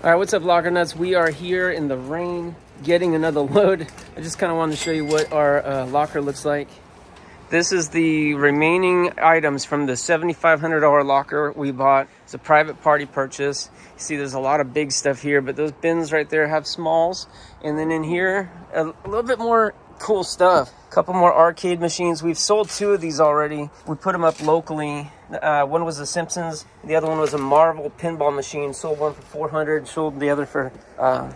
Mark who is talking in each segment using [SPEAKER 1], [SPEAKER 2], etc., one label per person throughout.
[SPEAKER 1] All right, what's up, Locker Nuts? We are here in the rain getting another load. I just kind of wanted to show you what our uh, locker looks like. This is the remaining items from the $7,500 locker we bought. It's a private party purchase. You see there's a lot of big stuff here, but those bins right there have smalls. And then in here, a, a little bit more cool stuff. A couple more arcade machines. We've sold two of these already. We put them up locally. Uh, one was a Simpsons. The other one was a Marvel pinball machine. Sold one for 400. Sold the other for uh,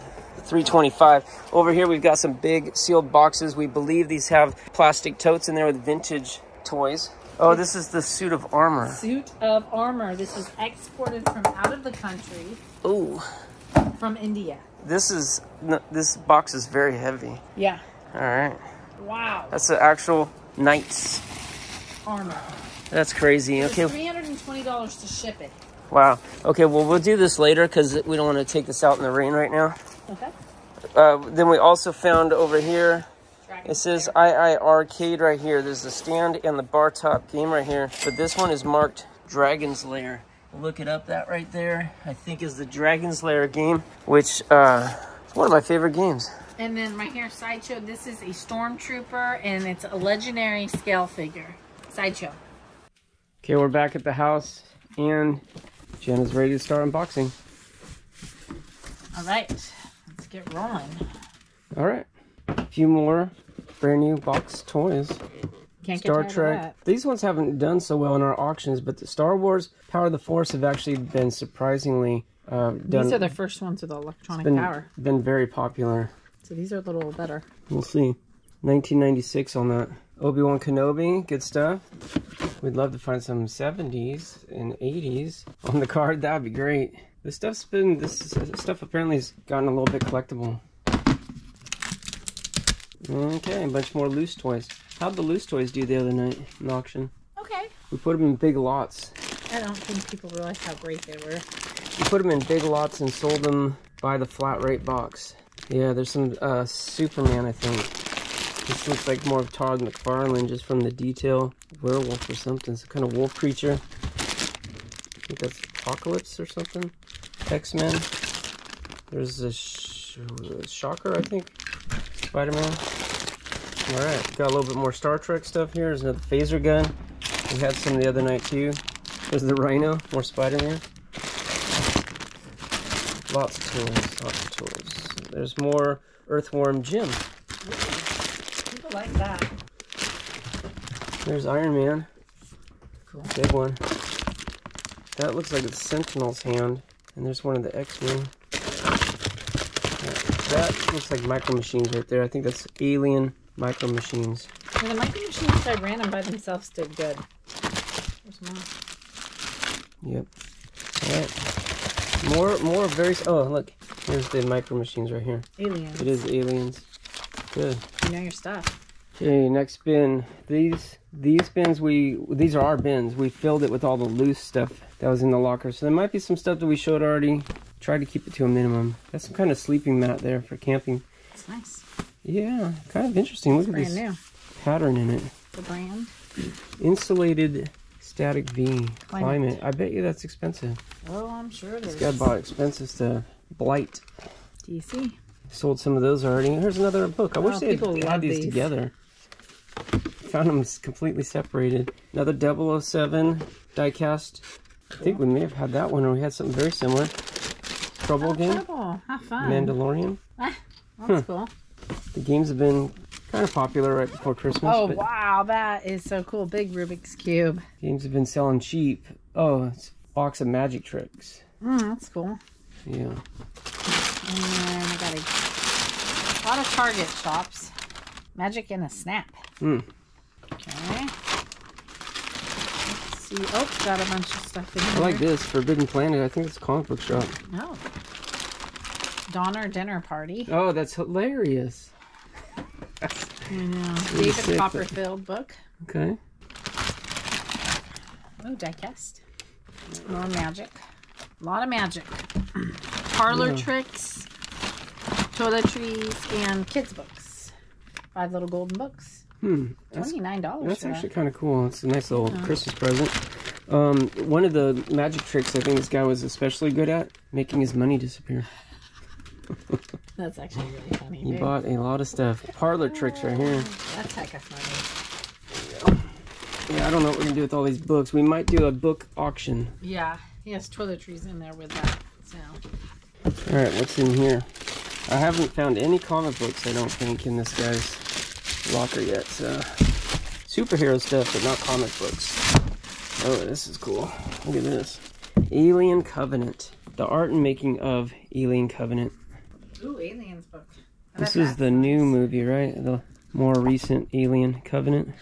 [SPEAKER 1] 325. Over here, we've got some big sealed boxes. We believe these have plastic totes in there with vintage toys. Oh, this is the suit of armor.
[SPEAKER 2] Suit of armor. This is exported from out of the country.
[SPEAKER 1] Oh.
[SPEAKER 2] From India.
[SPEAKER 1] This is, this box is very heavy.
[SPEAKER 2] Yeah.
[SPEAKER 1] All right.
[SPEAKER 2] Wow.
[SPEAKER 1] That's the actual knight's
[SPEAKER 2] armor.
[SPEAKER 1] That's crazy. Okay.
[SPEAKER 2] $320 to ship it.
[SPEAKER 1] Wow. Okay, well, we'll do this later because we don't want to take this out in the rain right now.
[SPEAKER 2] Okay.
[SPEAKER 1] Uh, then we also found over here, it says II Arcade right here. There's the stand and the bar top game right here. But this one is marked Dragon's Lair. Look it up, that right there, I think is the Dragon's Lair game, which uh, is one of my favorite games.
[SPEAKER 2] And then right here, Sideshow, this is a Stormtrooper, and it's a legendary scale figure. Sideshow.
[SPEAKER 1] Okay, we're back at the house, and Jenna's ready to start unboxing.
[SPEAKER 2] All right, let's get rolling.
[SPEAKER 1] All right, a few more brand new box toys.
[SPEAKER 2] Can't Star Trek.
[SPEAKER 1] These ones haven't done so well in our auctions, but the Star Wars Power of the Force have actually been surprisingly uh, done.
[SPEAKER 2] These are the first ones with electronic
[SPEAKER 1] been,
[SPEAKER 2] power.
[SPEAKER 1] Been very popular.
[SPEAKER 2] So these are a little better.
[SPEAKER 1] We'll see. 1996 on that. Obi-Wan Kenobi, good stuff. We'd love to find some 70s and 80s on the card. That would be great. This stuff's been, this stuff apparently has gotten a little bit collectible. Okay, a bunch more loose toys. How'd the loose toys do the other night in auction?
[SPEAKER 2] Okay.
[SPEAKER 1] We put them in big lots.
[SPEAKER 2] I don't think people realize how great they were.
[SPEAKER 1] We put them in big lots and sold them by the flat rate box. Yeah, there's some uh, Superman, I think. This looks like more of Todd McFarlane just from the detail. Werewolf or something, some kind of wolf creature. I think that's Apocalypse or something. X-Men. There's a, sh a Shocker, I think. Spider-Man. Alright, got a little bit more Star Trek stuff here. There's another phaser gun. We had some the other night too. There's the Rhino, more Spider-Man. Lots of tools, lots of tools. There's more Earthworm Jim.
[SPEAKER 2] Like that.
[SPEAKER 1] There's Iron Man.
[SPEAKER 2] Cool.
[SPEAKER 1] Big one. That looks like it's Sentinel's hand. And there's one of the X-Men. That looks like Micro Machines right there. I think that's Alien Micro Machines.
[SPEAKER 2] Yeah, the Micro Machines I ran them by themselves did good. There's more.
[SPEAKER 1] Yep. Alright. More, more very... Oh, look. Here's the Micro Machines right here.
[SPEAKER 2] Aliens.
[SPEAKER 1] It is Aliens. Good.
[SPEAKER 2] You know your stuff.
[SPEAKER 1] Okay, next bin. These these bins we these are our bins. We filled it with all the loose stuff that was in the locker. So there might be some stuff that we showed already. Try to keep it to a minimum. That's some kind of sleeping mat there for camping.
[SPEAKER 2] It's nice.
[SPEAKER 1] Yeah, kind of interesting. Look
[SPEAKER 2] it's
[SPEAKER 1] at this
[SPEAKER 2] new.
[SPEAKER 1] pattern in it.
[SPEAKER 2] The brand.
[SPEAKER 1] Insulated static V Klymit.
[SPEAKER 2] Klymit.
[SPEAKER 1] I bet you that's expensive.
[SPEAKER 2] Oh, I'm sure it
[SPEAKER 1] This guy bought expensive stuff. Blight.
[SPEAKER 2] DC.
[SPEAKER 1] Sold some of those already. Here's another book. I
[SPEAKER 2] Oh,
[SPEAKER 1] wish they had these,
[SPEAKER 2] these.
[SPEAKER 1] together. Found them completely separated. Another 007 diecast. I think we may have had that one, or we had something very similar. Trouble
[SPEAKER 2] Oh,
[SPEAKER 1] game.
[SPEAKER 2] trouble. Have fun.
[SPEAKER 1] Mandalorian.
[SPEAKER 2] Ah, that's cool.
[SPEAKER 1] The games have been kind of popular right before Christmas.
[SPEAKER 2] Oh, wow. That is so cool. Big Rubik's Cube.
[SPEAKER 1] Games have been selling cheap. Oh, it's a box of magic tricks.
[SPEAKER 2] Mm, that's cool.
[SPEAKER 1] Yeah.
[SPEAKER 2] And I got a lot of Target shops. Magic in a snap.
[SPEAKER 1] Hmm.
[SPEAKER 2] Okay. Let's see. Oh, got a bunch of stuff in here.
[SPEAKER 1] I like this Forbidden Planet. I think it's a comic book shop.
[SPEAKER 2] Oh. Donner dinner party.
[SPEAKER 1] Oh, that's hilarious.
[SPEAKER 2] I know. David
[SPEAKER 1] sick, but-
[SPEAKER 2] Copperfield book.
[SPEAKER 1] Okay.
[SPEAKER 2] Oh, diecast. More magic. A lot of magic. Parlor
[SPEAKER 1] Yeah.
[SPEAKER 2] tricks, toiletries, and kids' books. Five little golden books.
[SPEAKER 1] Hmm. That's,
[SPEAKER 2] Twenty-nine dollars.
[SPEAKER 1] that's actually kind of cool. It's a nice little
[SPEAKER 2] Yeah.
[SPEAKER 1] Christmas present. Um, one of the magic tricks I think this guy was especially good at making his money disappear.
[SPEAKER 2] That's actually really funny.
[SPEAKER 1] He
[SPEAKER 2] dude.
[SPEAKER 1] bought a lot of stuff. Parlor tricks right here.
[SPEAKER 2] That's hecka funny.
[SPEAKER 1] Yeah, I don't know what we're gonna do with all these books. We might do a book auction.
[SPEAKER 2] Yeah, he has toiletries in there with that. So
[SPEAKER 1] All right, what's in here? I haven't found any comic books. I don't think in this guy's locker yet. So superhero stuff, but not comic books. Oh, this is cool. Look at this. Alien Covenant. The art and making of Alien Covenant.
[SPEAKER 2] ooh, aliens book.
[SPEAKER 1] This is the new movie, right? The more recent Alien Covenant.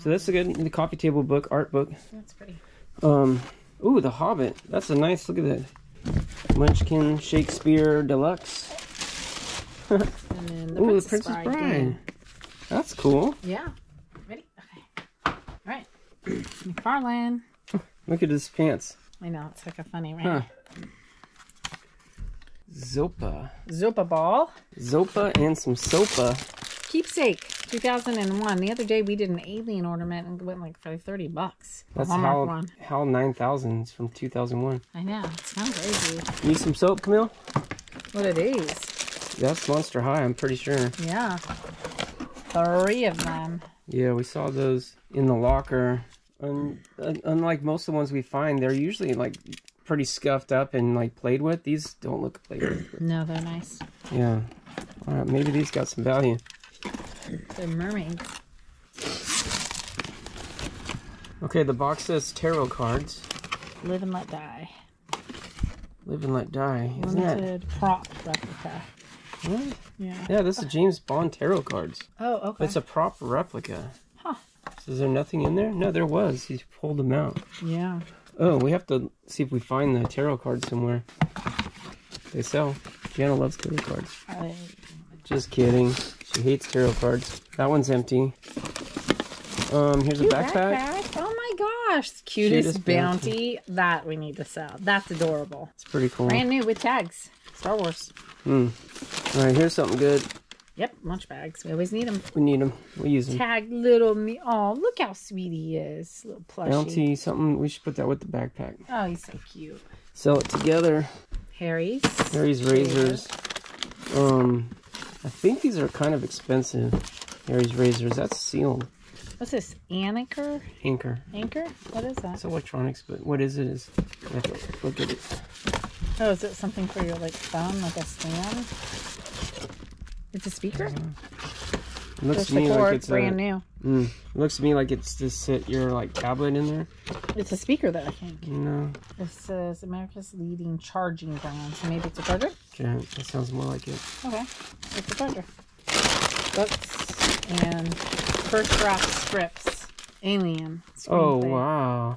[SPEAKER 1] So that's a good the coffee table book, art book.
[SPEAKER 2] That's pretty.
[SPEAKER 1] Um, ooh, The Hobbit. That's a nice. Look at that. Munchkin Shakespeare Deluxe.
[SPEAKER 2] And then the
[SPEAKER 1] Ooh,
[SPEAKER 2] Princess,
[SPEAKER 1] The Princess
[SPEAKER 2] Bride.
[SPEAKER 1] Bride. That's cool.
[SPEAKER 2] Yeah. Ready? Okay. All right. McFarlane.
[SPEAKER 1] Look at his pants.
[SPEAKER 2] I know it's like a funny, right?
[SPEAKER 1] Huh. Zopa.
[SPEAKER 2] Zopa ball.
[SPEAKER 1] Zopa and some sopa.
[SPEAKER 2] Keepsake. 2001. The other day we did an alien ornament and it went like for 30 bucks.
[SPEAKER 1] That's
[SPEAKER 2] Hallmark
[SPEAKER 1] HAL,
[SPEAKER 2] one.
[SPEAKER 1] HAL 9000 from 2001.
[SPEAKER 2] I know. It's kind of crazy.
[SPEAKER 1] Need some soap, Camille?
[SPEAKER 2] What are these?
[SPEAKER 1] That's Monster High, I'm pretty sure.
[SPEAKER 2] Yeah. Three of them.
[SPEAKER 1] Yeah, we saw those in the locker. Un- un- unlike most of the ones we find, they're usually like pretty scuffed up and like played with. These don't look played with.
[SPEAKER 2] No, they're nice.
[SPEAKER 1] Yeah. All right, maybe these got some value.
[SPEAKER 2] They're mermaids.
[SPEAKER 1] Okay, the box says tarot cards.
[SPEAKER 2] Live and let die.
[SPEAKER 1] Live and let die. Isn't that?
[SPEAKER 2] Limited prop replica.
[SPEAKER 1] What?
[SPEAKER 2] Yeah.
[SPEAKER 1] Yeah, this is James Bond tarot cards.
[SPEAKER 2] Oh, okay.
[SPEAKER 1] It's a prop replica.
[SPEAKER 2] Huh.
[SPEAKER 1] So is there nothing in there? No, there was. He pulled them out.
[SPEAKER 2] Yeah.
[SPEAKER 1] Oh, we have to see if we find the tarot cards somewhere. They sell. Jana loves tarot cards.
[SPEAKER 2] I,
[SPEAKER 1] Just kidding. She hates tarot cards. That one's empty. Um, here's a
[SPEAKER 2] Cute
[SPEAKER 1] backpack.
[SPEAKER 2] Oh my gosh. Cutest,
[SPEAKER 1] Cutest
[SPEAKER 2] bounty. That we need to sell. That's adorable.
[SPEAKER 1] It's pretty cool.
[SPEAKER 2] Brand new with tags. Star Wars.
[SPEAKER 1] Hmm. All right, here's something good.
[SPEAKER 2] Yep, lunch bags. We always need them.
[SPEAKER 1] We need them. We use them.
[SPEAKER 2] Tag little me. Oh, look how sweet he is. Little plushie.
[SPEAKER 1] Bounty, something. We should put that with the backpack.
[SPEAKER 2] Oh, he's so cute.
[SPEAKER 1] Sell it together.
[SPEAKER 2] Harry's.
[SPEAKER 1] Harry's razors. Um, I think these are kind of expensive. Harry's razors. That's sealed.
[SPEAKER 2] What's this? Anker?
[SPEAKER 1] Anker.
[SPEAKER 2] Anker? What is that?
[SPEAKER 1] It's electronics, but what is it? Is you have to look at it.
[SPEAKER 2] Oh, is it something for your like phone, like a stand? It's a speaker.
[SPEAKER 1] It looks
[SPEAKER 2] There's
[SPEAKER 1] to me like it's
[SPEAKER 2] brand
[SPEAKER 1] a,
[SPEAKER 2] new.
[SPEAKER 1] Mm, it looks to me like it's to sit your like tablet in there.
[SPEAKER 2] It's a speaker though, I think.
[SPEAKER 1] No,
[SPEAKER 2] It says America's leading charging brand. So maybe it's a charger?
[SPEAKER 1] okay, that sounds more like it.
[SPEAKER 2] Okay. It's a charger. Books and first draft scripts. Alien.
[SPEAKER 1] Oh wow,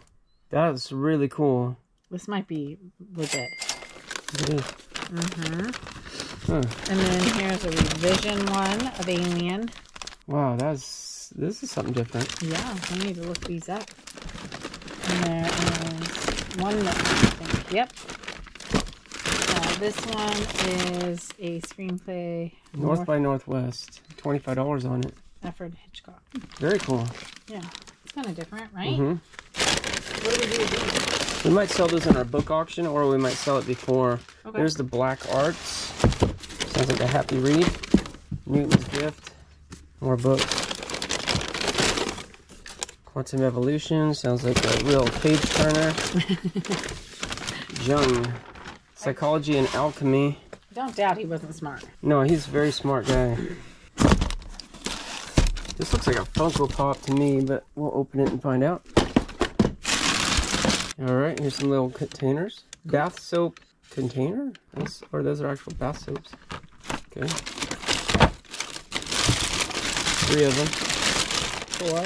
[SPEAKER 1] that's really cool.
[SPEAKER 2] This might be legit. Mm-hmm.
[SPEAKER 1] Huh.
[SPEAKER 2] And then here's a revision one of Alien.
[SPEAKER 1] Wow, that's this is something different.
[SPEAKER 2] Yeah, we need to look these up. And there is one that I think. Yep. Uh, this one is a screenplay.
[SPEAKER 1] North by Northwest, twenty five dollars on it.
[SPEAKER 2] Alfred Hitchcock.
[SPEAKER 1] Very cool.
[SPEAKER 2] Yeah, it's kind of different, right?
[SPEAKER 1] hmm
[SPEAKER 2] What do we do?
[SPEAKER 1] We might sell those in our book auction, or we might sell it before.
[SPEAKER 2] Okay.
[SPEAKER 1] There's the Black Arts. Sounds like a happy read. Newton's Gift. More books. Quantum Evolution. Sounds like a real page turner. Jung. Psychology and Alchemy.
[SPEAKER 2] Don't doubt he wasn't smart.
[SPEAKER 1] No, he's a very smart guy. This looks like a Funko Pop to me, but we'll open it and find out. Alright, here's some little containers. Bath soap container? Those, or those are actual bath soaps. Okay. Three of them.
[SPEAKER 2] Four.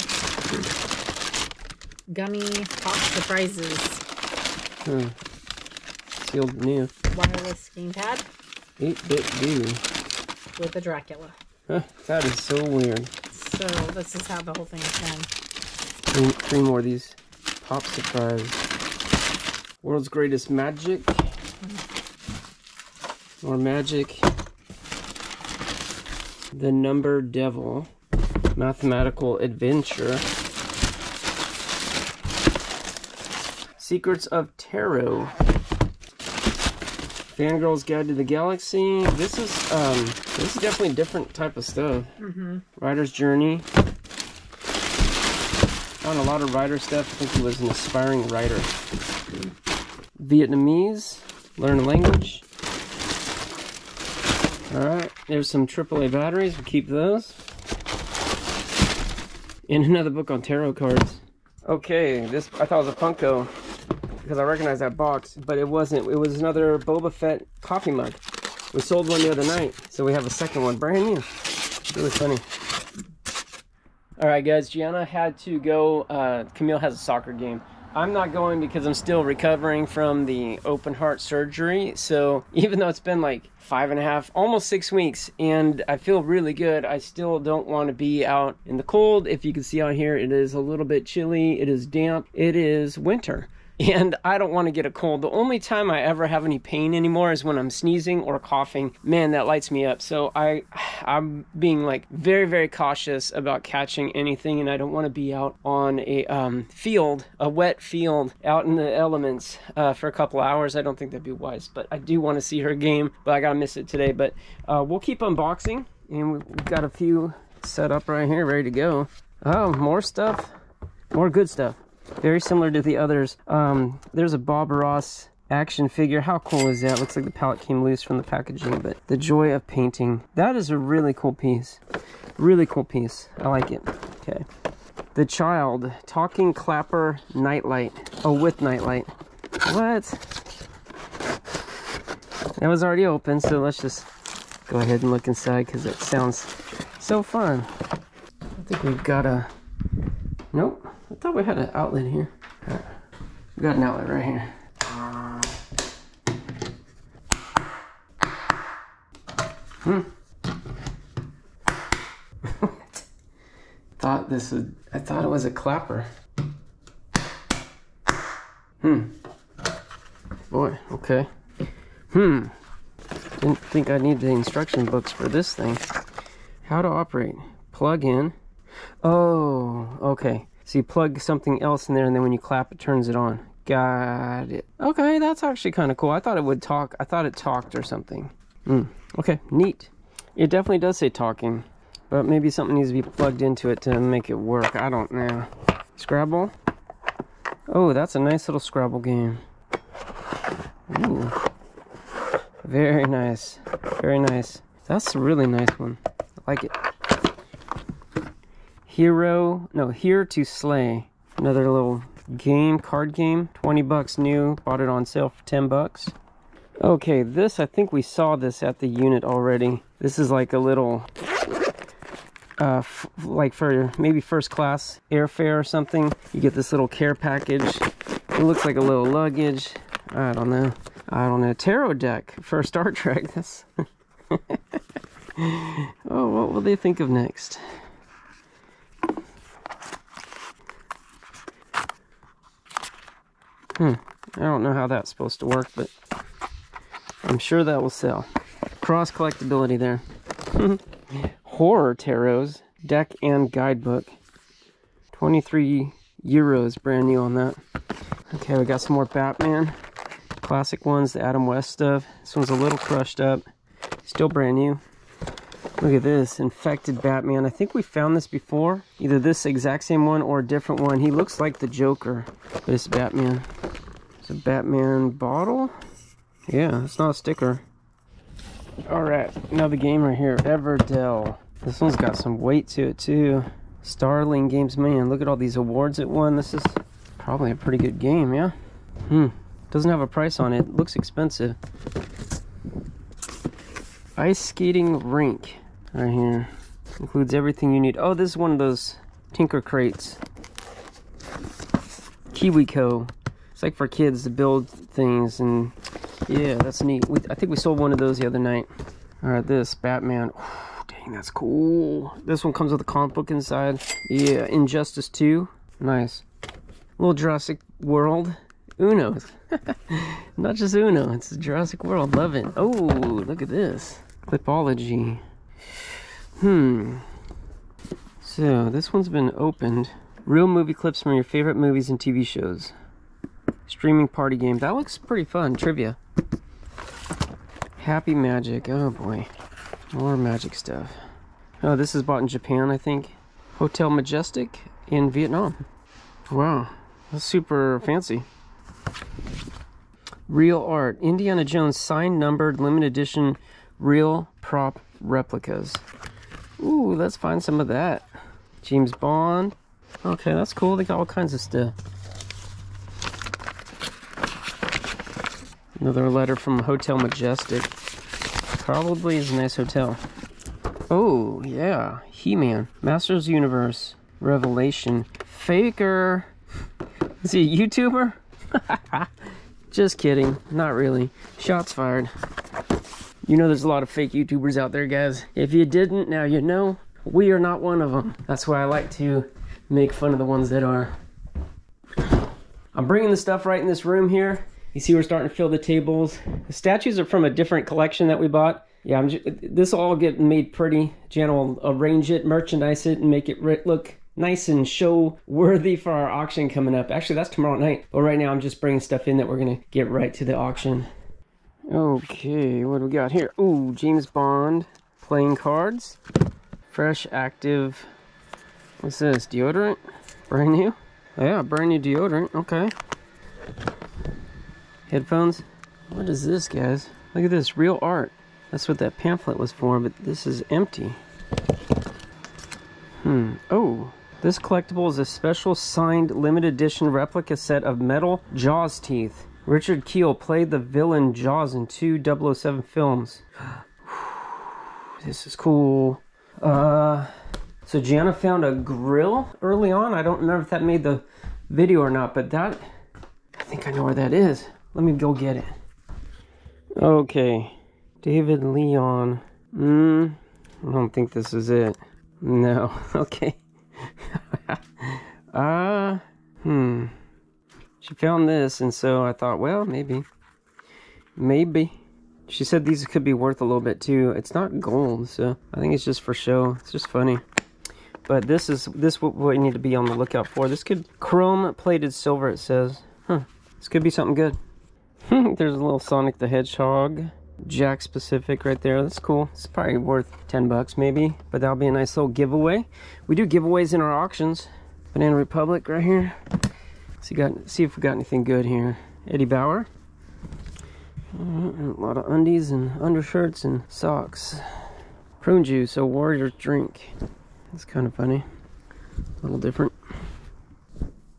[SPEAKER 2] Gummy pop surprises.
[SPEAKER 1] Hmm. Sealed new.
[SPEAKER 2] Wireless screen pad
[SPEAKER 1] 8-bit do.
[SPEAKER 2] with a Dracula.
[SPEAKER 1] Huh, that is so weird.
[SPEAKER 2] So this is how the whole thing's done.
[SPEAKER 1] Three, three more of these. Pop surprise. World's greatest magic. More magic. The number devil. Mathematical adventure. Secrets of Tarot. Fangirl's Guide to the Galaxy. This is um this is definitely a different type of stuff.
[SPEAKER 2] Mm-hmm.
[SPEAKER 1] Writer's Journey. Found a lot of writer stuff. I think he was an aspiring writer. Vietnamese. Learn a language. Alright, there's some AAA batteries. We'll keep those. And another book on tarot cards. Okay, this I thought was a Funko because I recognize that box, but it wasn't. It was another Boba Fett coffee mug. We sold one the other night, so we have a second one, brand new. Really funny. All right, guys, Gianna had to go. Uh, Camille has a soccer game. I'm not going because I'm still recovering from the open heart surgery. So even though it's been like five and a half, almost six weeks, and I feel really good, I still don't want to be out in the cold. If you can see out here, it is a little bit chilly. It is damp. It is winter and I don't want to get a cold. The only time I ever have any pain anymore is when I'm sneezing or coughing. Man, that lights me up. So I I'm being like very very cautious about catching anything and I don't want to be out on a um, field, a wet field out in the elements uh, for a couple hours. I don't think that'd be wise, but I do want to see her game, but I got to miss it today, but uh, we'll keep unboxing and we've got a few set up right here ready to go. Oh, more stuff. More good stuff very similar to the others. Um, there's a Bob Ross action figure. How cool is that? Looks like the palette came loose from the packaging, but the joy of painting. That is a really cool piece. Really cool piece. I like it. Okay. The Child, Talking Clapper Nightlight. Oh, with Nightlight. What? That was already open, so let's just go ahead and look inside because it sounds so fun. I think we've got a... Thought we had an outlet here. We got an outlet right here. Hmm. thought this was, I thought it was a clapper. Hmm. Boy, okay. Hmm. Didn't think I need the instruction books for this thing. How to operate. Plug in. Oh, okay. So you plug something else in there and then when you clap it turns it on. Got it. Okay, that's actually kind of cool. I thought it would talk. I thought it talked or something. Mm. Okay, neat. It definitely does say talking, but maybe something needs to be plugged into it to make it work. I don't know. Scrabble? Oh, that's a nice little Scrabble game. Ooh. Very nice. Very nice. That's a really nice one. I like it. Hero, no, Here to Slay. Another little game, card game. 20 bucks new. Bought it on sale for 10 bucks. Okay, this, I think we saw this at the unit already. This is like a little, uh, like for maybe first class airfare or something. You get this little care package. It looks like a little luggage. I don't know. I don't know. Tarot deck for Star Trek. That's oh, what will they think of next? Hmm. I don't know how that's supposed to work, but I'm sure that will sell. Cross collectability there. Horror tarots, deck and guidebook. 23 euros, brand new on that. Okay, we got some more Batman. Classic ones, the Adam West stuff. This one's a little crushed up. Still brand new. Look at this, infected Batman. I think we found this before. Either this exact same one or a different one. He looks like the Joker, but it's Batman. It's a Batman bottle. Yeah, it's not a sticker. Alright, another game right here. Everdell. This one's got some weight to it too. Starling Games. Man, look at all these awards it won. This is probably a pretty good game, yeah? Hmm. Doesn't have a price on it. Looks expensive. Ice skating rink right here. Includes everything you need. Oh, this is one of those Tinker crates. KiwiCo. It's like for kids to build things and yeah, that's neat. We, I think we sold one of those the other night. All right, this Batman. Oh, dang, that's cool. This one comes with a comic book inside. Yeah, Injustice 2. Nice. Little Jurassic World. Uno. Not just Uno, it's Jurassic World. Love it. Oh, look at this. Clipology. Hmm. So, this one's been opened. Real movie clips from your favorite movies and TV shows. Streaming party game. That looks pretty fun. Trivia. Happy Magic. Oh boy. More magic stuff. Oh, this is bought in Japan, I think. Hotel Majestic in Vietnam. Wow. That's super fancy. Real art. Indiana Jones signed, numbered, limited edition, real prop replicas. Ooh, let's find some of that. James Bond. Okay, that's cool. They got all kinds of stuff. Another letter from Hotel Majestic. Probably is a nice hotel. Oh, yeah. He-Man. Masters Universe. Revelation. Faker. Is he a YouTuber? Just kidding. Not really. Shots fired. You know there's a lot of fake YouTubers out there, guys. If you didn't, now you know. We are not one of them. That's why I like to make fun of the ones that are. I'm bringing the stuff right in this room here. You see we're starting to fill the tables. The statues are from a different collection that we bought. Yeah, I'm just, this will all get made pretty. Jan will arrange it, merchandise it, and make it look nice and show worthy for our auction coming up. Actually, that's tomorrow night. But right now, I'm just bringing stuff in that we're going to get right to the auction. Okay, what do we got here? Ooh, James Bond playing cards. Fresh, active. What's this? Deodorant? Brand new? Yeah, brand new deodorant. Okay. Headphones. What is this, guys? Look at this. Real art. That's what that pamphlet was for, but this is empty. Hmm. Oh. This collectible is a special signed limited edition replica set of metal Jaws teeth. Richard Kiel played the villain Jaws in two 007 films. this is cool. Uh, so Gianna found a grill early on. I don't remember if that made the video or not, but that, I think I know where that is. Let me go get it. Okay. David Leon. Hmm. I don't think this is it. No. Okay. uh, hmm. She found this, and so I thought, well, maybe. Maybe. She said these could be worth a little bit too. It's not gold, so I think it's just for show. It's just funny. But this is this what we need to be on the lookout for. This could chrome plated silver. It says, huh? This could be something good. There's a little Sonic the Hedgehog. Jakks Pacific right there. That's cool. It's probably worth 10 bucks maybe, but that'll be a nice little giveaway. We do giveaways in our auctions. Banana Republic right here. See, got see if we got anything good here. Eddie Bauer. Uh, a lot of undies and undershirts and socks. Prune juice, a warrior's drink. That's kind of funny. A little different.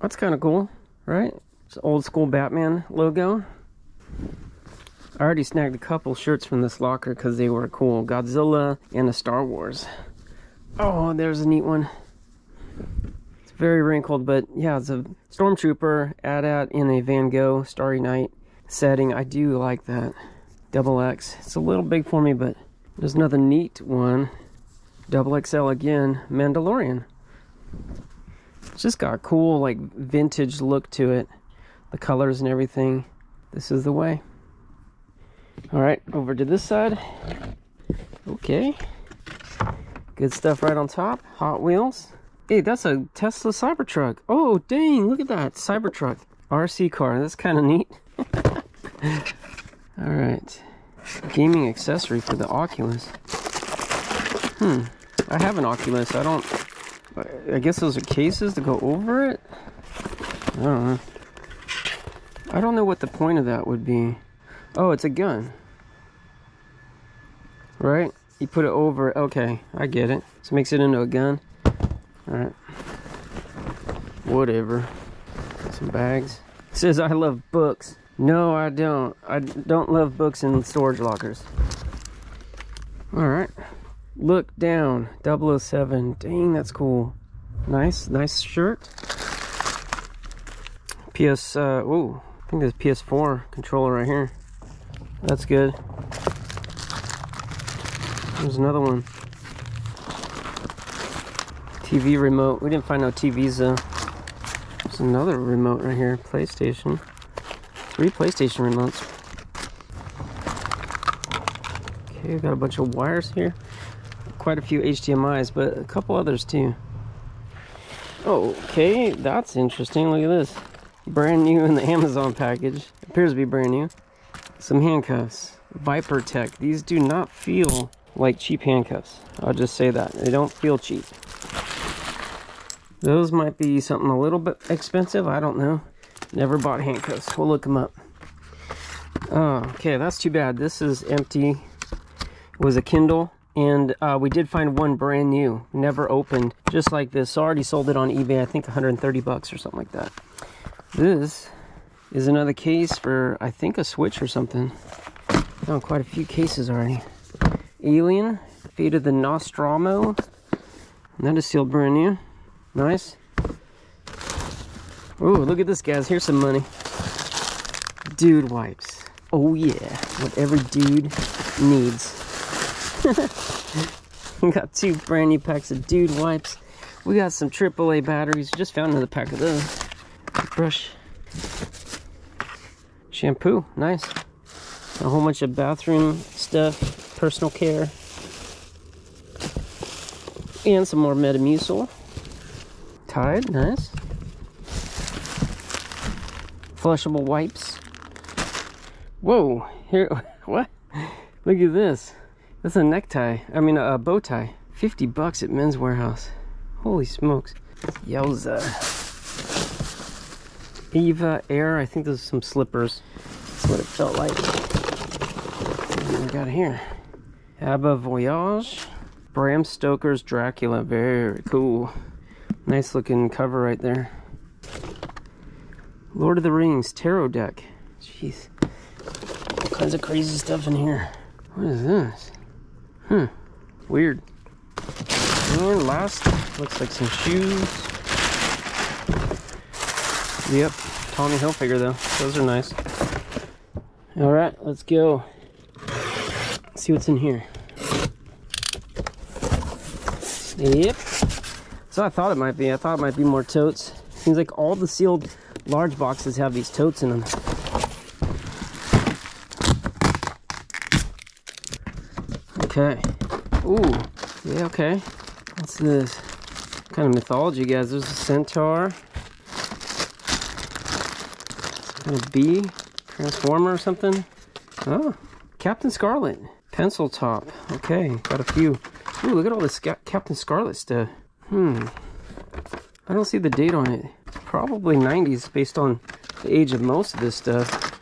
[SPEAKER 1] That's kind of cool, right? It's old school Batman logo. I already snagged a couple shirts from this locker because they were cool. Godzilla and a Star Wars. Oh, there's a neat one. Very wrinkled, but yeah, it's a Stormtrooper AT-AT in a Van Gogh Starry Night setting. I do like that. Double X. It's a little big for me, but there's another neat one. Double XL again. Mandalorian. It's just got a cool, like, vintage look to it. The colors and everything. This is the way. All right, over to this side. Okay. Good stuff right on top. Hot Wheels. Hey, that's a Tesla Cybertruck. Oh, dang, look at that. Cybertruck. RC car. That's kind of neat. All right. Gaming accessory for the Oculus. Hmm. I have an Oculus. I don't... I guess those are cases to go over it? I don't know. I don't know what the point of that would be. Oh, it's a gun. Right? You put it over. Okay, I get it. So it makes it into a gun. Alright. Whatever. Some bags. It says I love books. No, I don't. I don't love books in storage lockers. Alright. Look down. 007. Dang, that's cool. Nice, nice shirt. PS, uh, ooh, I think there's PS4 controller right here. That's good. There's another one. TV remote. We didn't find no TVs though. There's another remote right here. PlayStation. Three PlayStation remotes. Okay, got a bunch of wires here. Quite a few HDMI's, but a couple others too. Okay, that's interesting. Look at this. brand new in the Amazon package. Appears to be brand new. Some handcuffs. Viper Tech. These do not feel like cheap handcuffs. I'll just say that. They don't feel cheap. Those might be something a little bit expensive. I don't know. Never bought handcuffs. We'll look them up. Oh, okay, that's too bad. This is empty. It was a Kindle. And uh, we did find one brand new, never opened, just like this. Already sold it on eBay, I think 130 bucks or something like that. This is another case for, I think, a Switch or something. Found quite a few cases already. Alien, Fate of the Nostromo. And that is sealed brand new. Nice. Oh, look at this, guys. Here's some money. Dude wipes. Oh, yeah. What every dude needs. we got two brand new packs of dude wipes. We got some AAA batteries. Just found another pack of those. Brush. Shampoo. Nice. A whole bunch of bathroom stuff. Personal care. And some more Metamucil. Tide. Nice. Flushable wipes. Whoa. Here. What? Look at this. That's a necktie. I mean, a, bow tie. 50 bucks at Men's Wearhouse. Holy smokes. Yowza. Eva Air. I think those are some slippers. That's what it felt like. What we got here? Abba Voyage. Bram Stoker's Dracula. Very cool. Nice looking cover right there. Lord of the Rings Tarot deck. Jeez. All kinds of crazy stuff in here. What is this? Hmm. Weird. And last, looks like some shoes. Yep. Tommy Hilfiger though. Those are nice. Alright, let's go. See what's in here. Yep. So I thought it might be. I thought it might be more totes. Seems like all the sealed large boxes have these totes in them. Okay. Ooh. Yeah, okay. What's this? What kind of mythology, guys? There's a centaur. Kind of bee. Transformer or something. Oh. Captain Scarlet. Pencil top. Okay. Got a few. Ooh, look at all this Captain Scarlet stuff. Hmm. I don't see the date on it. It's probably 90s based on the age of most of this stuff.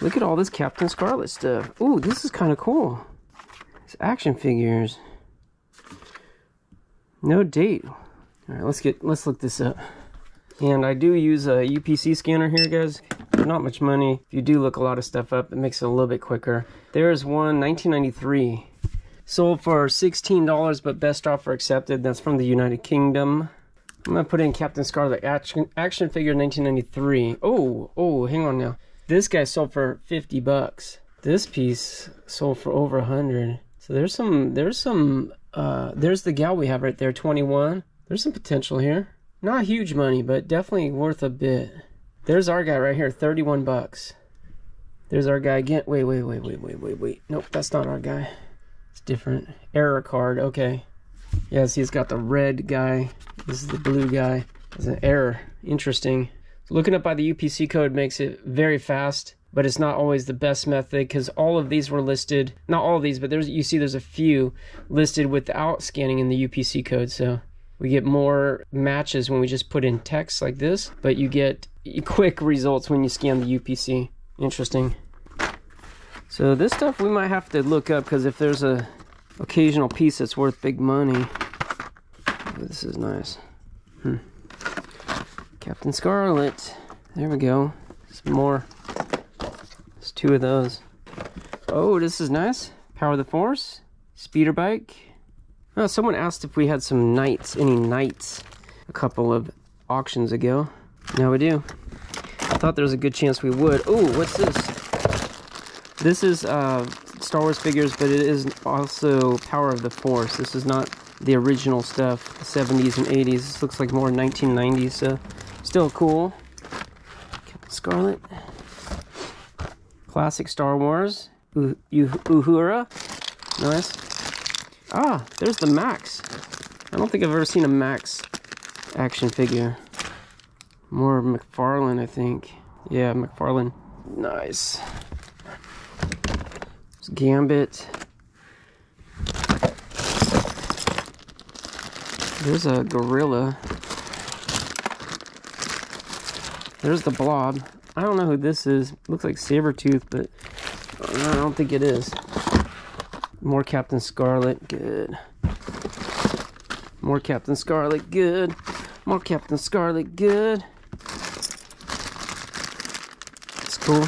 [SPEAKER 1] Look at all this Captain Scarlet stuff. Ooh, this is kind of cool. It's action figures. No date. All right, let's get let's look this up. And I do use a UPC scanner here, guys. Not much money. If you do look a lot of stuff up, it makes it a little bit quicker. There's one 1993. Sold for $16, but best offer accepted. That's from the United Kingdom. I'm gonna put in Captain Scarlet action, action figure 1993. Oh, oh, hang on now. This guy sold for 50 bucks. This piece sold for over 100. So there's some, there's some, uh, there's the gal we have right there, 21. There's some potential here. Not huge money, but definitely worth a bit. There's our guy right here, 31 bucks. There's our guy again. Wait, wait, wait, wait, wait, wait, wait. Nope, that's not our guy. It's different. Error card, okay. Yeah, see, it's got the red guy. This is the blue guy. There's an error. Interesting. Looking up by the UPC code makes it very fast, but it's not always the best method because all of these were listed. Not all of these, but there's you see there's a few listed without scanning in the UPC code. So we get more matches when we just put in text like this, but you get quick results when you scan the UPC. Interesting. So this stuff we might have to look up because if there's a occasional piece that's worth big money. This is nice. Hmm. Captain Scarlet. There we go. Some more. There's two of those. Oh, this is nice. Power of the Force. Speeder bike. Oh, someone asked if we had some knights, any knights, a couple of auctions ago. Now we do. I thought there was a good chance we would. Oh, what's this? This is uh, Star Wars figures, but it is also Power of the Force. This is not the original stuff, the 70s and 80s. This looks like more 1990s, so still cool. Captain Scarlet. Classic Star Wars. Uhura. Nice. Ah, there's the Max. I don't think I've ever seen a Max action figure. More McFarlane, I think. Yeah, McFarlane. Nice. It's Gambit. There's a gorilla. There's the blob. I don't know who this is. Looks like Sabretooth, but I don't think it is. More Captain Scarlet. Good. More Captain Scarlet. Good. More Captain Scarlet. Good. It's cool.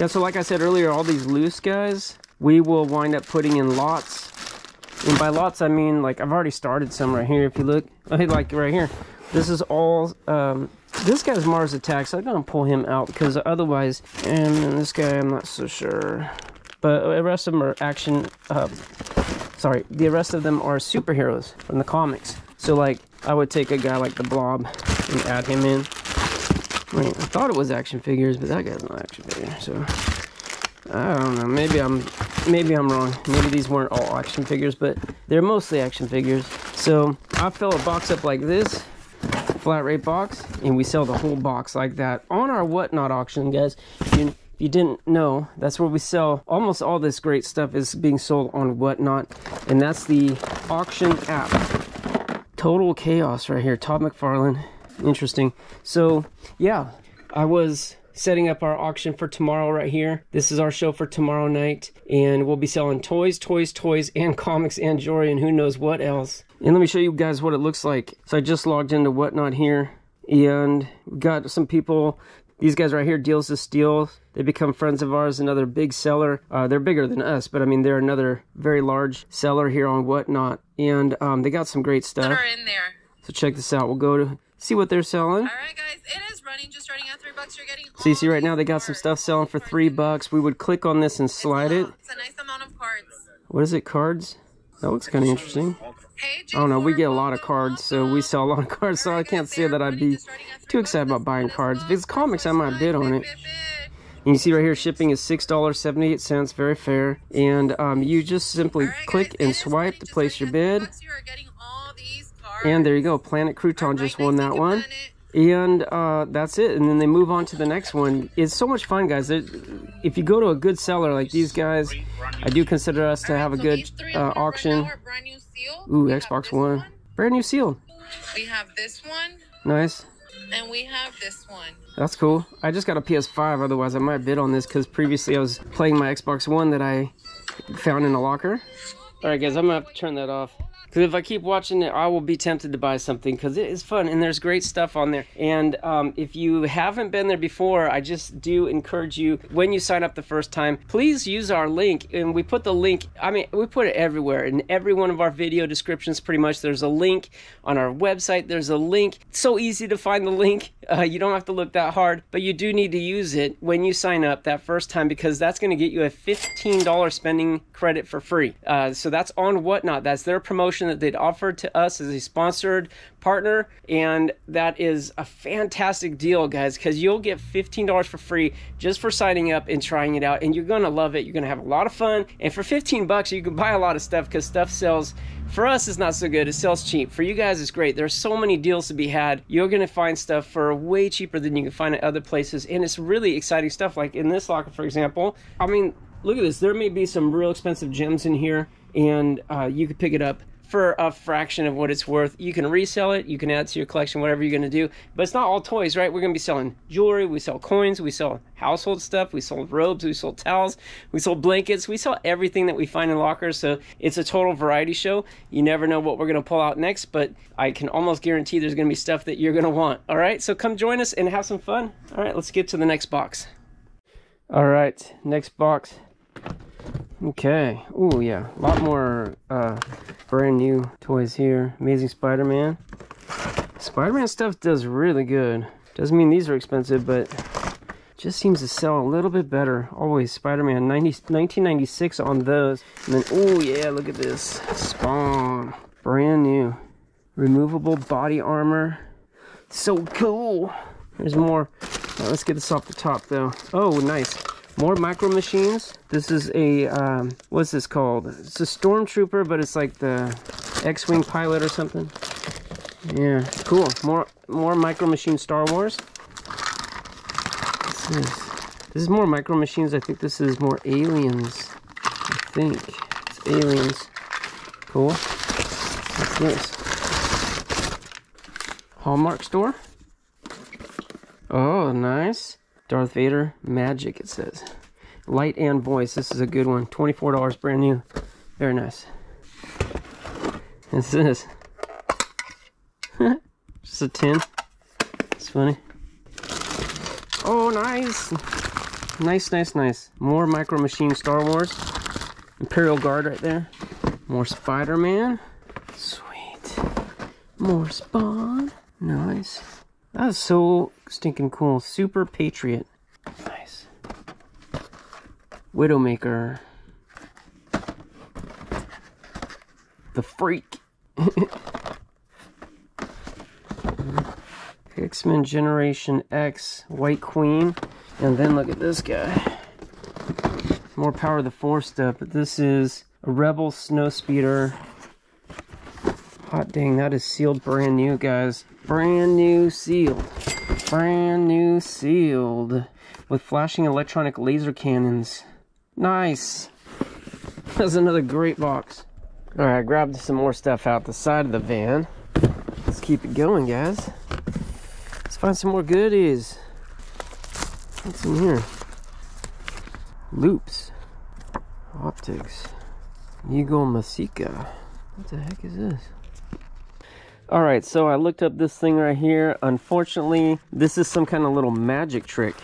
[SPEAKER 1] Yeah, so like I said earlier, all these loose guys, we will wind up putting in lots. And by lots, I mean, like, I've already started some right here. If you look, like right here, this is all, um, this guy's Mars Attack, so I'm going to pull him out because otherwise, and this guy, I'm not so sure. But the rest of them are action, uh, sorry, the rest of them are superheroes from the comics. So, like, I would take a guy like the Blob and add him in. I thought it was action figures, but that guy's not action figure, so... I don't know. Maybe I'm maybe I'm wrong. Maybe these weren't all action figures, but they're mostly action figures. So I fill a box up like this, flat rate box, and we sell the whole box like that on our whatnot auction, guys. If you, if you didn't know, that's where we sell almost all this great stuff is being sold on whatnot, and that's the auction app. Total chaos right here. Todd McFarlane. Interesting. So yeah, I was setting up our auction for tomorrow right here. This is our show for tomorrow night, and we'll be selling toys, toys, toys, and comics and jewelry, and who knows what else. And let me show you guys what it looks like. So I just logged into Whatnot here, and got some people. These guys right here, Deals to Steal. They become friends of ours, another big seller. Uh, they're bigger than us, but I mean, they're another very large seller here on Whatnot. And um, they got some great stuff.
[SPEAKER 3] That are in there.
[SPEAKER 1] So check this out. We'll go to see what they're selling.
[SPEAKER 3] All right, guys, it is running, just running at three bucks. You're getting.
[SPEAKER 1] So you see right now they got some stuff selling for three bucks. We would click on this and slide it.
[SPEAKER 3] It's a nice amount of cards.
[SPEAKER 1] What is it? Cards? That looks kind of interesting.
[SPEAKER 3] Hey,
[SPEAKER 1] I don't know. We get a lot of cards, so we sell a lot of cards. So I can't say that I'd be
[SPEAKER 3] just running at
[SPEAKER 1] too excited about buying cards. If it's comics, I might bid on it. And you see right here, shipping is six dollars seventy eight cents. Very fair. And um, you just simply click and swipe to place your
[SPEAKER 3] running at three
[SPEAKER 1] bid.
[SPEAKER 3] bucks. You are getting all these cards.
[SPEAKER 1] And there you go. Planet Crouton just won that one. And uh, that's it. And then they move on to the next one. It's so much fun, guys. If you go to a good seller like these guys, I do consider us to have a good uh, auction.
[SPEAKER 3] now are brand new sealed.
[SPEAKER 1] Ooh, Xbox One, brand new seal,
[SPEAKER 3] We have this one,
[SPEAKER 1] nice.
[SPEAKER 3] and we have this one.
[SPEAKER 1] That's cool. I just got a PS5. Otherwise, I might bid on this because previously I was playing my Xbox One that I found in a locker. All right, guys, I'm gonna have to turn that off. Because if I keep watching it, I will be tempted to buy something because it is fun and there's great stuff on there. And um, if you haven't been there before, I just do encourage you when you sign up the first time, please use our link. And we put the link, I mean, we put it everywhere in every one of our video descriptions, pretty much. There's a link on our website, there's a link. It's so easy to find the link. Uh, you don't have to look that hard, but you do need to use it when you sign up that first time because that's going to get you a $15 spending credit for free. Uh, so that's on Whatnot. That's their promotion that they'd offered to us as a sponsored partner. And that is a fantastic deal, guys, because you'll get $15 for free just for signing up and trying it out. And you're going to love it. You're going to have a lot of fun. And for 15 bucks, you can buy a lot of stuff because stuff sells. For us, it's not so good. It sells cheap. For you guys, it's great. There's so many deals to be had. You're going to find stuff for way cheaper than you can find at other places. And it's really exciting stuff. Like in this locker, for example. I mean, look at this. There may be some real expensive gems in here, and uh, you could pick it up for a fraction of what it's worth. You can resell it, you can add to your collection, whatever you're going to do. But it's not all toys, right? We're going to be selling jewelry, we sell coins, we sell household stuff, we sold robes, we sold towels, we sold blankets, we sell everything that we find in lockers. So it's a total variety show. You never know what we're going to pull out next, but I can almost guarantee there's going to be stuff that you're going to want. All right, so come join us and have some fun. All right, let's get to the next box. All right, next box. Okay. Oh yeah, a lot more uh, brand new toys here. Amazing Spider-Man. Spider-Man stuff does really good. Doesn't mean these are expensive, but just seems to sell a little bit better. Always Spider-Man 1996 on those. And then oh yeah, look at this Spawn, brand new, removable body armor. So cool. There's more. Right, let's get this off the top though. Oh, nice. More micro machines. This is a um, what's this called? It's a stormtrooper, but it's like the X-Wing pilot or something. Yeah, cool. More more Micro Machine Star Wars. This? This is more Micro Machines. I think this is more Aliens. I think. It's Aliens. Cool. What's this? Hallmark store? Oh, nice. Darth Vader Magic, it says. Light and voice. This is a good one. $24 brand new. Very nice. What's this? Just a tin. It's funny. Oh, nice. Nice, nice, nice. More Micro Machine Star Wars. Imperial Guard right there. More Spider-Man. Sweet. More Spawn. Nice. That is so stinking cool. Super Patriot. Nice. Widowmaker. The Freak. X-Men Generation X, White Queen. And then look at this guy. More Power of the Force stuff, but this is a Rebel Snowspeeder. Hot dang, that is sealed brand new, guys. Brand new sealed. Brand new sealed. With flashing electronic laser cannons. Nice. That's another great box. Alright, I grabbed some more stuff out the side of the van. Let's keep it going, guys. Let's find some more goodies. What's in here? Loops. Optics. Yigal Mesika. What the heck is this? Alright, so I looked up this thing right here. Unfortunately, this is some kind of little magic trick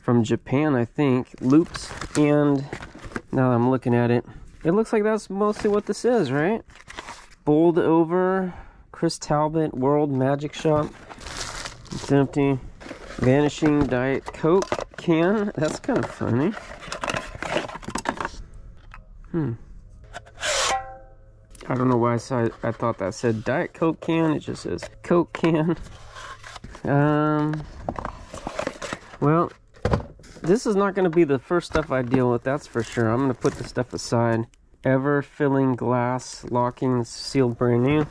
[SPEAKER 1] from Japan, I think. Loops. And now I'm looking at it, it looks like that's mostly what this is, right? Bowled over. Chris Talbot, World Magic Shop. It's empty. Vanishing Diet Coke can. That's kind of funny. Hmm. I don't know why I, saw, I thought that said Diet Coke can. It just says Coke can. Um. Well, this is not going to be the first stuff I deal with, that's for sure. I'm going to put the stuff aside. Ever filling glass, locking, sealed brand new.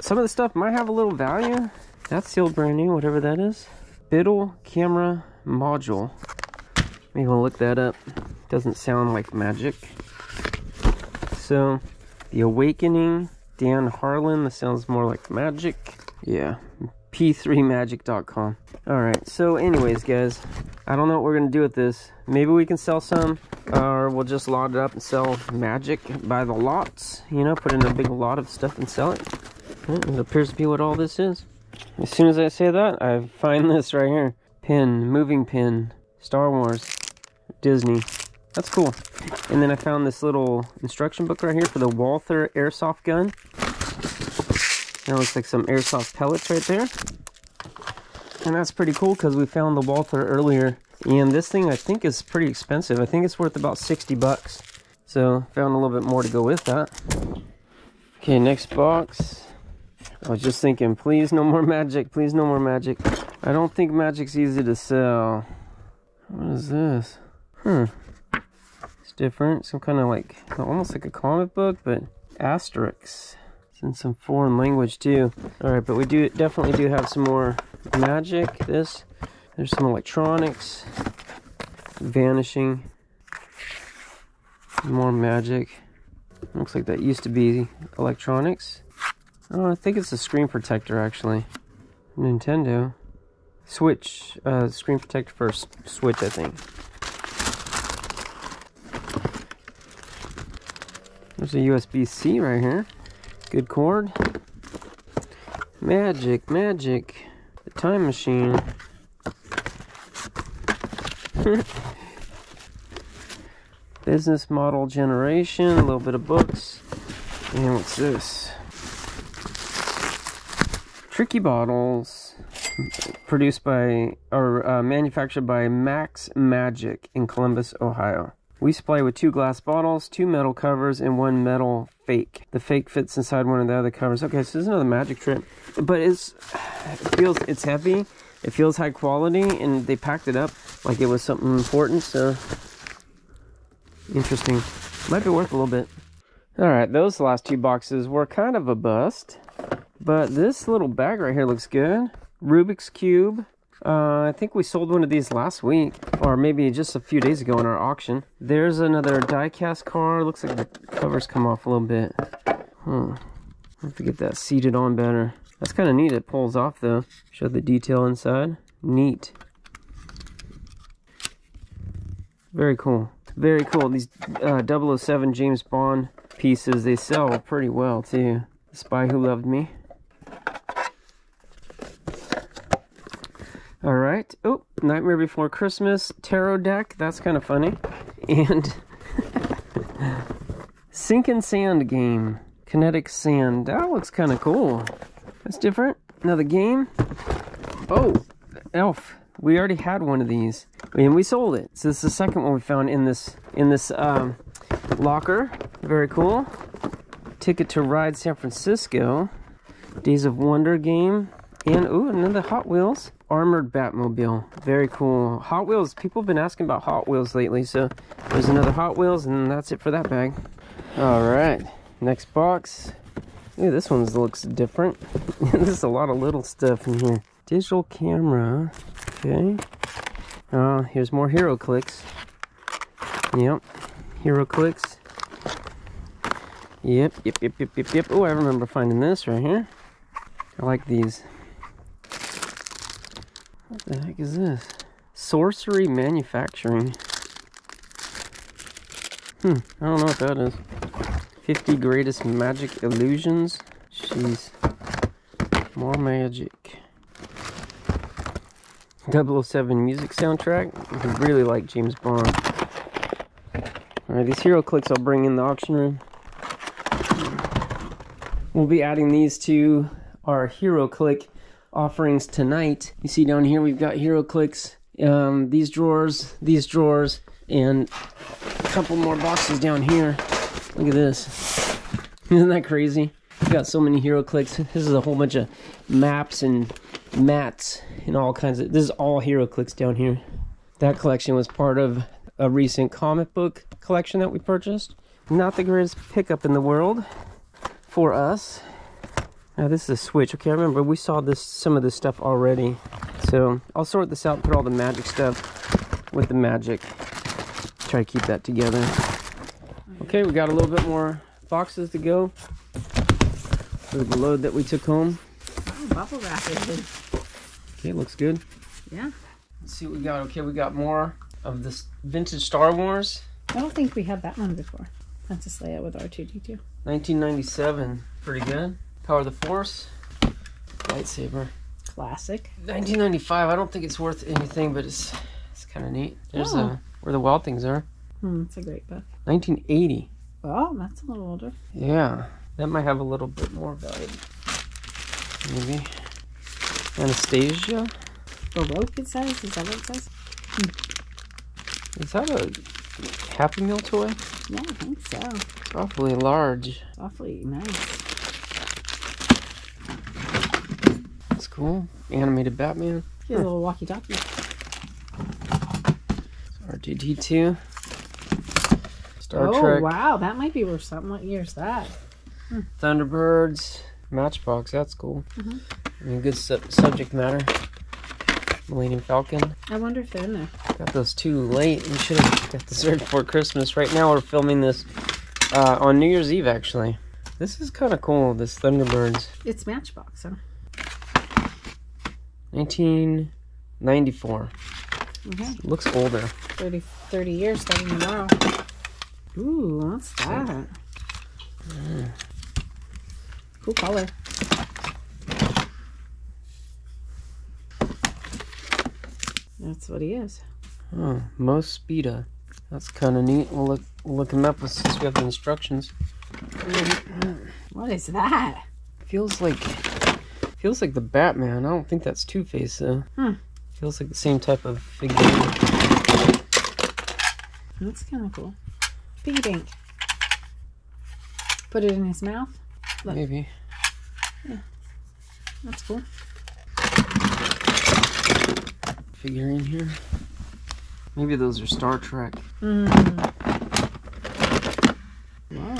[SPEAKER 1] Some of the stuff might have a little value. That's sealed brand new, whatever that is. Biddle camera module. Maybe we'll look that up. Doesn't sound like magic. So, The Awakening, Dan Harlan. This sounds more like magic. Yeah, p3magic.com. Alright, so anyways, guys, I don't know what we're going to do with this. Maybe we can sell some, or we'll just lot it up and sell magic by the lots. You know, put in a big lot of stuff and sell it. It appears to be what all this is. As soon as I say that, I find this right here. Pin, moving pin, Star Wars, Disney. That's cool. And then I found this little instruction book right here for the Walther airsoft gun. That looks like some airsoft pellets right there. And that's pretty cool because we found the Walther earlier. And this thing I think is pretty expensive. I think it's worth about 60 bucks. So found a little bit more to go with that. Okay, next box. I was just thinking, please no more magic, please no more magic. I don't think magic's easy to sell. What is this? Hmm. Different. Some kind of like, almost like a comic book, but asterisks. It's in some foreign language too. Alright, but we do definitely do have some more magic. This. There's some electronics. Vanishing. More magic. Looks like that used to be electronics. Oh, I think it's a screen protector actually. Nintendo. Switch. Uh, screen protector for Switch, I think. There's a USB-C right here. Good cord. Magic, magic. The time machine. Business model generation, a little bit of books. And what's this? Tricky bottles produced by or uh, manufactured by Mak Magic in Columbus, Ohio. We supply with two glass bottles, two metal covers, and one metal fake. The fake fits inside one of the other covers. Okay, so this is another magic trip, but it's it feels it's heavy. It feels high quality, and they packed it up like it was something important. So interesting. Might be worth a little bit. All right, those last two boxes were kind of a bust, but this little bag right here looks good. Rubik's Cube. Uh, I think we sold one of these last week, or maybe just a few days ago in our auction. There's another die-cast car. Looks like the covers come off a little bit. Hmm. I have to get that seated on better. That's kind of neat. It pulls off though. Show the detail inside. Neat. Very cool. Very cool. These uh, 007 James Bond pieces, they sell pretty well too. The Spy Who Loved Me. All right. Oh, Nightmare Before Christmas tarot deck. That's kind of funny. And Sink and Sand game. Kinetic Sand. That looks kind of cool. That's different. Another game. Oh, Elf. We already had one of these, and we sold it. So this is the second one we found in this in this um, locker. Very cool. Ticket to Ride San Francisco. Days of Wonder game. And, ooh, another Hot Wheels. Armored Batmobile. Very cool. Hot Wheels. People have been asking about Hot Wheels lately. So there's another Hot Wheels, and that's it for that bag. All right. Next box. Ooh, this one looks different. There's a lot of little stuff in here. Digital camera. Okay. Uh, here's more HeroClix. Yep. HeroClix. Yep, yep, yep, yep, yep, yep. Oh, I remember finding this right here. I like these. What the heck is this? Sorcery Manufacturing. Hmm, I don't know what that is. 50 Greatest Magic Illusions. Jeez. More magic. 007 music soundtrack. I really like James Bond. Alright, these HeroClix I'll bring in the auction room. We'll be adding these to our HeroClick offerings tonight. You see down here we've got HeroClix, um, these drawers, these drawers, and a couple more boxes down here. Look at this. Isn't that crazy? We've got so many HeroClix. This is a whole bunch of maps and mats and all kinds of... This is all HeroClix down here. That collection was part of a recent comic book collection that we purchased. Not the greatest pickup in the world for us. Now this is a switch. Okay, I remember we saw this some of this stuff already. So I'll sort this out, put all the magic stuff with the magic. Try to keep that together. Okay, we got a little bit more boxes to go for the load that we took home.
[SPEAKER 2] Oh, bubble wrap is
[SPEAKER 1] Okay, looks good.
[SPEAKER 2] Yeah.
[SPEAKER 1] Let's see what we got. Okay, we got more of this vintage Star Wars.
[SPEAKER 2] I don't think we had that one before. Princess Leia with R2D2.
[SPEAKER 1] 1997. Pretty good. Power of the Force. Lightsaber.
[SPEAKER 2] Classic.
[SPEAKER 1] 1995. I don't think it's worth anything, but it's it's kind of neat. There's
[SPEAKER 2] Oh.
[SPEAKER 1] uh, where the wild things are.
[SPEAKER 2] Hmm, it's a great book.
[SPEAKER 1] 1980.
[SPEAKER 2] Oh, that's a little older.
[SPEAKER 1] Yeah, that might have a little bit more value. Maybe. Anastasia.
[SPEAKER 2] Baroque, it says. Is that what it says?
[SPEAKER 1] Is that a Happy Meal toy?
[SPEAKER 2] Yeah, I think so.
[SPEAKER 1] It's awfully large.
[SPEAKER 2] Awfully nice.
[SPEAKER 1] Cool. Animated Batman.
[SPEAKER 2] He has a little walkie-talkie.
[SPEAKER 1] R2D2. Star
[SPEAKER 2] oh,
[SPEAKER 1] Trek.
[SPEAKER 2] wow. That might be worth something. What year's that?
[SPEAKER 1] Thunderbirds. Matchbox. That's cool.
[SPEAKER 2] Mhm.
[SPEAKER 1] I mean, good su- subject matter. Millennium Falcon.
[SPEAKER 2] I wonder if they're in there.
[SPEAKER 1] Got those too late. We should have got this right before Christmas. Right now, we're filming this uh, on New Year's Eve, actually. This is kind of cool, this Thunderbirds.
[SPEAKER 2] It's Matchbox, huh?
[SPEAKER 1] 1994.
[SPEAKER 2] Okay.
[SPEAKER 1] Looks older.
[SPEAKER 2] 30, 30 years starting tomorrow. Ooh, what's that? Cool color. That's what he is.
[SPEAKER 1] Oh, Mo Speeda. That's kind of neat. We'll look, we'll look him up since we have the instructions.
[SPEAKER 2] What is that?
[SPEAKER 1] Feels like feels like the Batman. I don't think that's Two Face though.
[SPEAKER 2] Hmm.
[SPEAKER 1] Feels like the same type of figure.
[SPEAKER 2] That's kind of cool. Piggy bank. Put it in his mouth. Look.
[SPEAKER 1] Maybe. Yeah.
[SPEAKER 2] That's cool.
[SPEAKER 1] Figure in here. Maybe those are Star Trek.
[SPEAKER 2] Mm. Wow.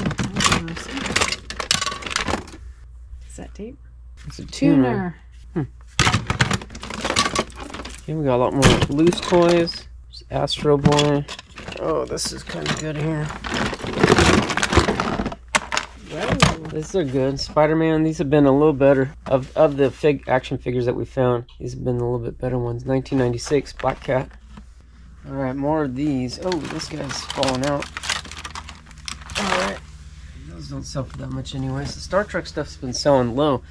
[SPEAKER 2] that's tape.
[SPEAKER 1] It's a tuner.
[SPEAKER 2] Tuner. Hmm.
[SPEAKER 1] Okay, we got a lot more loose toys. There's Astro Boy. Oh, this is kind of good here.
[SPEAKER 2] Whoa.
[SPEAKER 1] These are good. Spider-Man. These have been a little better of of the fig action figures that we found. These have been a little bit better ones. 1996 Black Cat. All right, more of these. Oh, this guy's falling out. All right, those don't sell for that much anyways. The Star Trek stuff's been selling low,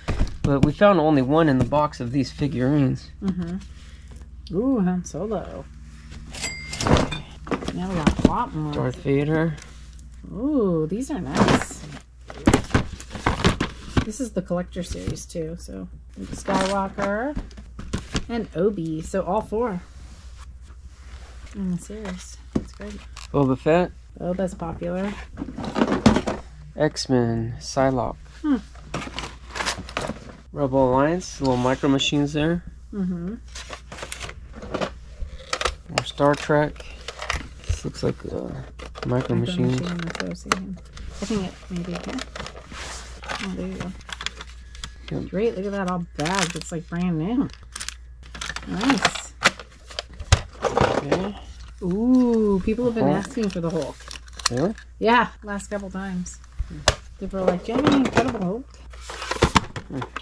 [SPEAKER 1] but we found only one in the box of these figurines.
[SPEAKER 2] Mm-hmm. Ooh, Han Solo. Now we got a lot more.
[SPEAKER 1] Darth Vader.
[SPEAKER 2] Ooh, these are nice. This is the collector series too, so Luke Skywalker and Obi, so all four in the series. That's great.
[SPEAKER 1] Boba Fett.
[SPEAKER 2] Oh, that's popular.
[SPEAKER 1] X-Men. Psylocke.
[SPEAKER 2] Hmm.
[SPEAKER 1] Rebel Alliance. Little micro machines there.
[SPEAKER 2] Mm-hmm.
[SPEAKER 1] More Star Trek. This looks like uh, micro machines.
[SPEAKER 2] Machine, I. I think it maybe yeah. Oh, there you go.
[SPEAKER 1] Yep.
[SPEAKER 2] Great, look at that all bagged. It's like brand new. Nice.
[SPEAKER 1] Okay.
[SPEAKER 2] Ooh, people have been
[SPEAKER 1] Hulk.
[SPEAKER 2] asking for the Hulk.
[SPEAKER 1] Really?
[SPEAKER 2] Yeah, last couple times. People are like, do you have any Incredible Hulk?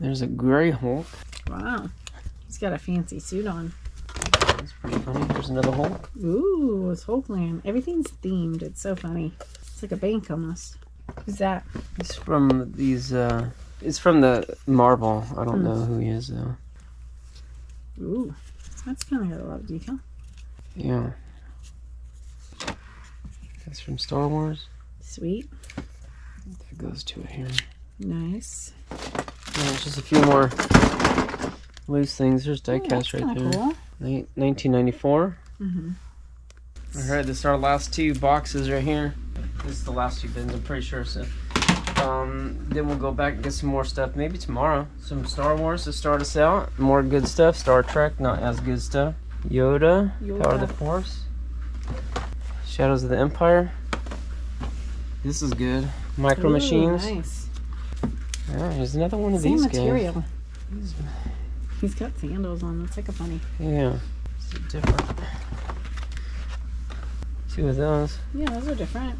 [SPEAKER 1] There's a gray Hulk.
[SPEAKER 2] Wow. He's got a fancy suit on.
[SPEAKER 1] That's pretty funny. There's another Hulk.
[SPEAKER 2] Ooh, it's Hulkland. Everything's themed. It's so funny. It's like a bank almost. Who's that?
[SPEAKER 1] It's from these. uh It's from the Marvel. I don't
[SPEAKER 2] Hmm.
[SPEAKER 1] know who he is though.
[SPEAKER 2] Ooh, that's kind of got a lot of detail.
[SPEAKER 1] Yeah. That's from Star Wars.
[SPEAKER 2] Sweet.
[SPEAKER 1] That goes to it here.
[SPEAKER 2] Nice.
[SPEAKER 1] Yeah, just a few more loose things. There's diecast
[SPEAKER 2] that's
[SPEAKER 1] right there.
[SPEAKER 2] Cool.
[SPEAKER 1] Nin- 1994.
[SPEAKER 2] Mm-hmm.
[SPEAKER 1] Alright, this is our last two boxes right here. This is the last two bins, I'm pretty sure. So, um, then we'll go back and get some more stuff. Maybe tomorrow. Some Star Wars to start us out. More good stuff. Star Trek, not as good stuff. Yoda, Power of the Force. Shadows of the Empire. This is good. Micro
[SPEAKER 2] Ooh,
[SPEAKER 1] Machines.
[SPEAKER 2] Nice.
[SPEAKER 1] Yeah, here's another one of
[SPEAKER 2] Same
[SPEAKER 1] these
[SPEAKER 2] material.
[SPEAKER 1] guys.
[SPEAKER 2] He's got sandals on. That's like a funny.
[SPEAKER 1] Yeah, it's different. Two of those.
[SPEAKER 2] Yeah, those are different.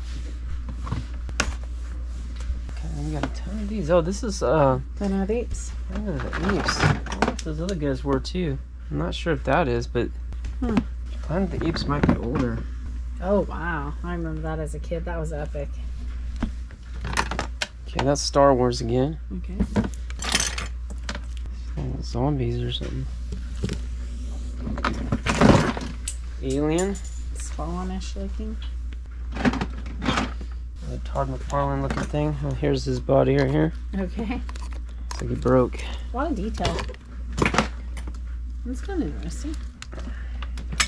[SPEAKER 1] Okay, we got a ton of these. Oh, this is uh.
[SPEAKER 2] Planet of the Apes.
[SPEAKER 1] Oh, the Apes. I wonder if those other guys were too. I'm not sure if that is, but
[SPEAKER 2] Hmm.
[SPEAKER 1] Planet of the Apes might be older.
[SPEAKER 2] Oh wow, I remember that as a kid. That was epic.
[SPEAKER 1] Okay, that's Star Wars again.
[SPEAKER 2] Okay.
[SPEAKER 1] Zombies or something. Alien.
[SPEAKER 2] Spawn-ish looking.
[SPEAKER 1] A Todd McFarlane looking thing. Oh, here's his body right here.
[SPEAKER 2] Okay.
[SPEAKER 1] It's like he broke.
[SPEAKER 2] A lot of detail. That's kind of interesting.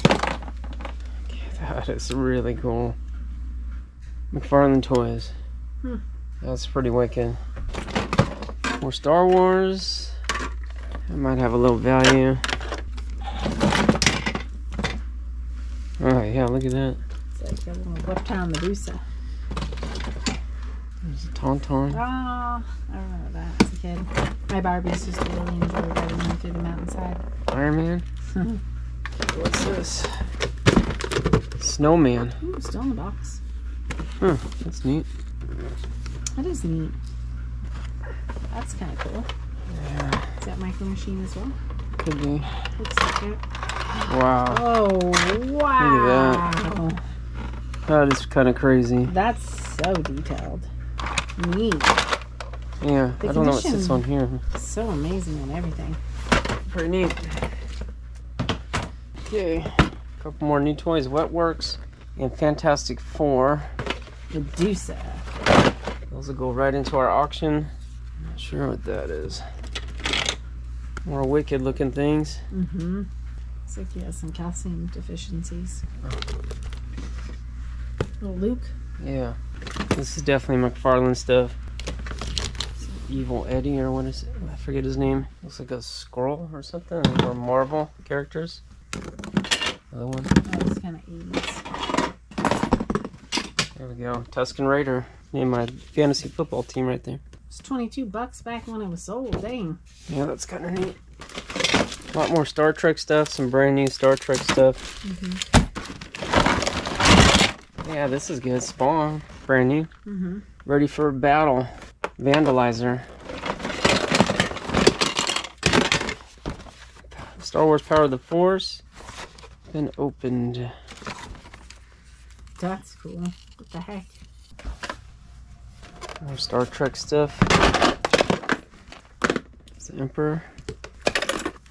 [SPEAKER 1] Okay, that is really cool. McFarlane Toys.
[SPEAKER 2] Hmm.
[SPEAKER 1] That's pretty wicked. More Star Wars. It might have a little value. Oh yeah, look at that.
[SPEAKER 2] It's like a little reptile Medusa.
[SPEAKER 1] There's a Tauntaun.
[SPEAKER 2] Oh, I remember that as a kid. My Barbies used to really enjoy riding them through the mountainside.
[SPEAKER 1] Iron Man. Hmm. What's this? Snowman.
[SPEAKER 2] Ooh, still in the box.
[SPEAKER 1] Huh, that's neat.
[SPEAKER 2] That is neat. That's kind of cool.
[SPEAKER 1] Yeah,
[SPEAKER 2] Is that Micro Machine as well?
[SPEAKER 1] could be.
[SPEAKER 2] Looks like it.
[SPEAKER 1] Wow,
[SPEAKER 2] Oh, wow.
[SPEAKER 1] that is kind of crazy.
[SPEAKER 2] That's so detailed. Neat.
[SPEAKER 1] Yeah,
[SPEAKER 2] The
[SPEAKER 1] I don't know what sits on here.
[SPEAKER 2] So amazing and everything.
[SPEAKER 1] Pretty neat. Okay, a couple more new toys. Wetworks and Fantastic Four.
[SPEAKER 2] Medusa.
[SPEAKER 1] Those will go right into our auction. Not sure what that is. More wicked looking things.
[SPEAKER 2] Mm-hmm. Looks like he has some calcium deficiencies. Little Luke.
[SPEAKER 1] Yeah, this is definitely McFarlane stuff. Evil Eddie or what is it? I forget his name. Looks like a scroll or something. Or Marvel characters. Other one.
[SPEAKER 2] Oh, it's kind of 80s.
[SPEAKER 1] There we go. Tusken Raider. Name my fantasy football team right there.
[SPEAKER 2] It's 22 bucks back when it was sold. Dang.
[SPEAKER 1] Yeah, that's kind of neat. A lot more Star Trek stuff, some brand new Star Trek stuff. Yeah, this is good. Spawn, brand new.
[SPEAKER 2] Mm-hmm.
[SPEAKER 1] Ready for battle. Vandalizer. Star Wars Power of the Force. Been opened.
[SPEAKER 2] That's cool. What the heck?
[SPEAKER 1] More Star Trek stuff. It's the Emperor.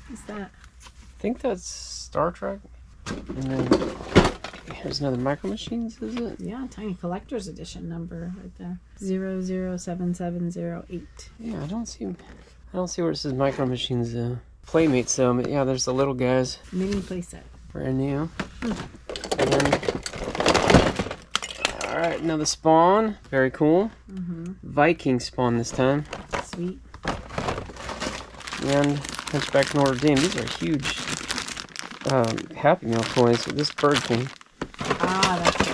[SPEAKER 2] What's that?
[SPEAKER 1] I think that's Star Trek. And then here's another Micro Machines, is it?
[SPEAKER 2] Yeah, tiny collector's edition number right there. Zero zero seven seven zero eight.
[SPEAKER 1] Yeah, I don't see. I don't see where it says Micro Machines. Uh, Playmates though, but yeah, there's the little guys,
[SPEAKER 2] Mini playset.
[SPEAKER 1] brand new. And then, all right, another Spawn, very cool.
[SPEAKER 2] Mm-hmm.
[SPEAKER 1] Viking Spawn this time,
[SPEAKER 2] Sweet.
[SPEAKER 1] and Hunchback Notre Dame. These are huge um, Happy Meal toys. This Bird King.
[SPEAKER 2] Ah, that's.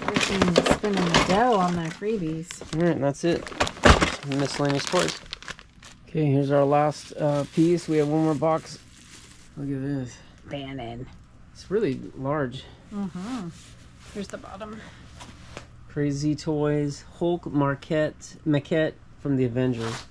[SPEAKER 2] Freaking spinning the dough on their freebies.
[SPEAKER 1] All right, and that's it. Some miscellaneous toys. Okay, here's our last uh, piece. We have one more box. Look at this.
[SPEAKER 2] Bannon.
[SPEAKER 1] It's really large.
[SPEAKER 2] Mm-hmm. Here's the bottom.
[SPEAKER 1] Crazy Toys, Hulk Marquette, Maquette from the Avengers.